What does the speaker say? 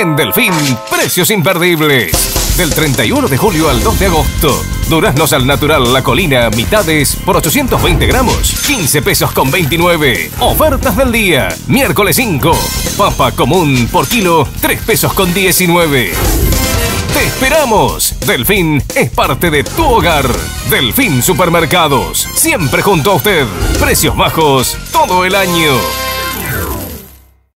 En Delfín, precios imperdibles. Del 31 de julio al 2 de agosto. Duraznos al natural La Colina, mitades por 820 gramos, 15 pesos con 29. Ofertas del día, miércoles 5. Papa común por kilo, 3 pesos con 19. ¡Te esperamos! Delfín es parte de tu hogar. Delfín Supermercados, siempre junto a usted. Precios bajos todo el año.